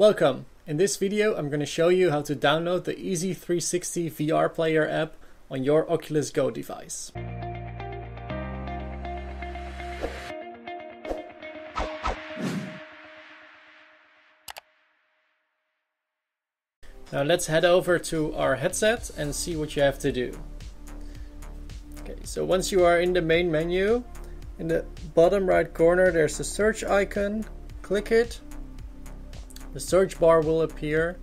Welcome! In this video I'm going to show you how to download the EZ360 VR Player app on your Oculus Go device. Now let's head over to our headset and see what you have to do. Okay, so once you are in the main menu, in the bottom right corner there's a search icon, click it, the search bar will appear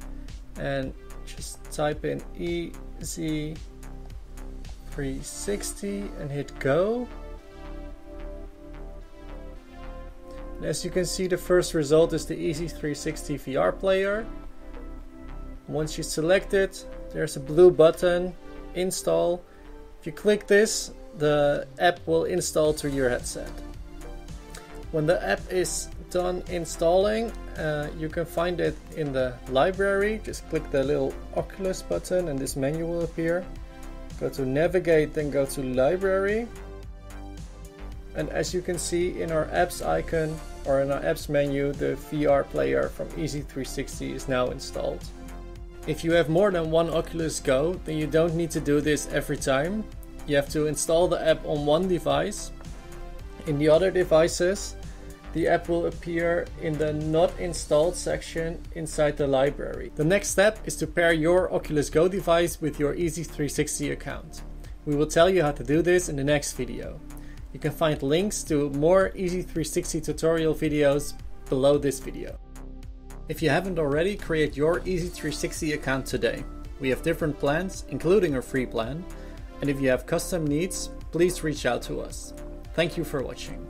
and just type in EZ360 and hit go. And as you can see the first result is the EZ360 VR player. Once you select it, there's a blue button, install. If you click this, the app will install to your headset. When the app is done installing, uh, you can find it in the library. Just click the little Oculus button and this menu will appear. Go to navigate, then go to library. And as you can see in our apps icon or in our apps menu, the VR player from EZ360 is now installed. If you have more than one Oculus Go, then you don't need to do this every time. You have to install the app on one device. In the other devices, the app will appear in the not installed section inside the library. The next step is to pair your Oculus Go device with your EZ360 account. We will tell you how to do this in the next video. You can find links to more EZ360 tutorial videos below this video. If you haven't already, create your EZ360 account today. We have different plans, including a free plan, and if you have custom needs, please reach out to us. Thank you for watching.